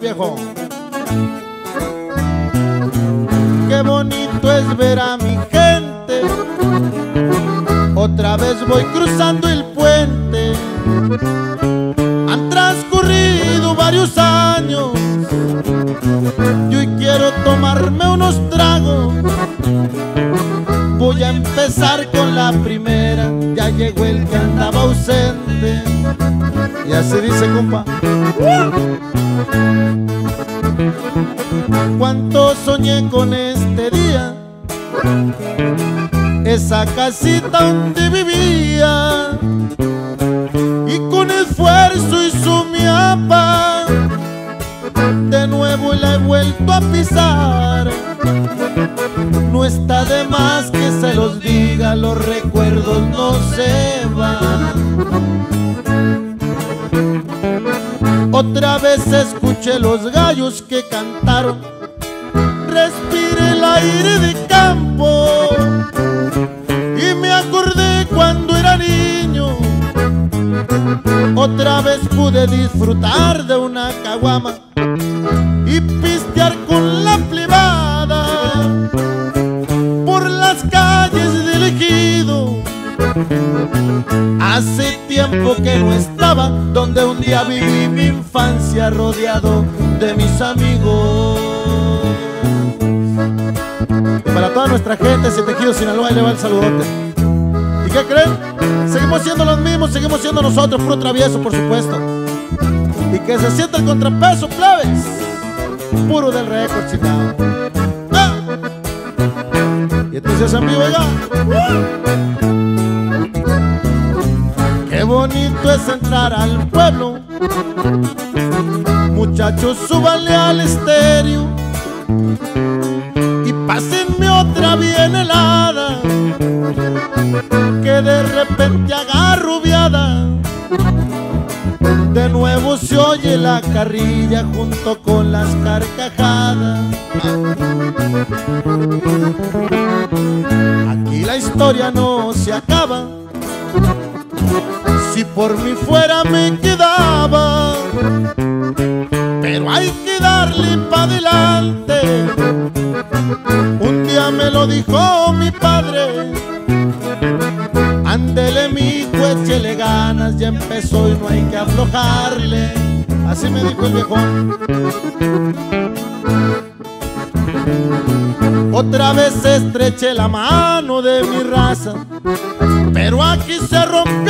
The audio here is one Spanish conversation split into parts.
viejo. Qué bonito es ver a mi gente. Otra vez voy cruzando el puente. Han transcurrido varios años. Y quiero tomarme unos tragos. Voy a empezar con la primera. Ya llegó el que andaba ausente. Y así dice, compa. Cuánto soñé con este día, esa casita donde vivía, y con esfuerzo hizo mi apa, de nuevo la he vuelto a pisar. No está de más que se los diga, los recuerdos no se van. Otra vez escuché los gallos que cantaron. Respire el aire de campo. Y me acordé cuando era niño. Otra vez pude disfrutar de una caguama y pistear con la Hace tiempo que no estaba donde un día viví mi infancia rodeado de mis amigos. Para toda nuestra gente, si tejido Sinaloa, le va el saludote. ¿Y qué creen? Seguimos siendo los mismos, seguimos siendo nosotros, puro travieso, por supuesto. Y que se sienta el contrapeso, plebes. Puro del récord, chingado. ¡Ah! Y entonces en vivo ya. Es entrar al pueblo. Muchachos, súbanle al estéreo y pásenme otra bien helada. Que de repente agarrubiada. De nuevo se oye la carrilla junto con las carcajadas. Aquí la historia no se acaba. Si por mí fuera me quedaba, pero hay que darle para adelante. Un día me lo dijo mi padre. Ándele mi hijo, échele ganas, ya empezó y no hay que aflojarle. Así me dijo el viejón. Otra vez estreché la mano de mi raza, pero aquí se rompió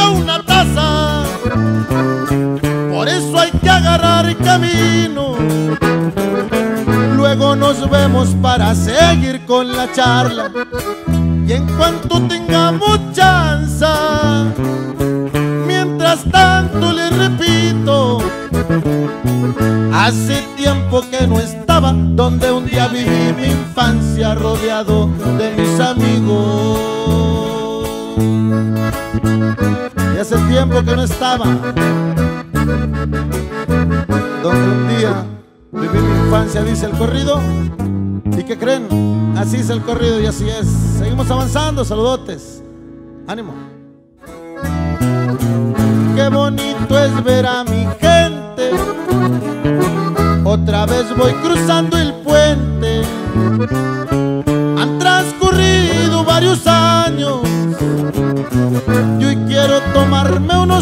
Luego nos vemos para seguir con la charla. Y en cuanto tengamos chance, mientras tanto le repito, hace tiempo que no estaba donde un día viví mi infancia rodeado de mis amigos. Y hace tiempo que no estaba donde un día viví mi infancia, dice el corrido. ¿Y qué creen? Así es el corrido y así es. Seguimos avanzando, saludotes. Ánimo. Qué bonito es ver a mi gente. Otra vez voy cruzando el puente. Han transcurrido varios años. Y hoy quiero tomarme unos